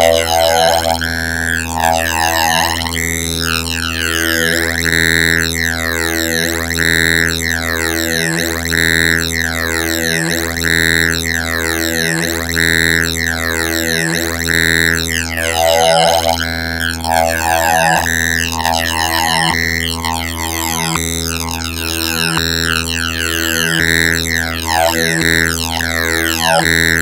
Yeah. Yeah.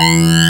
Bye.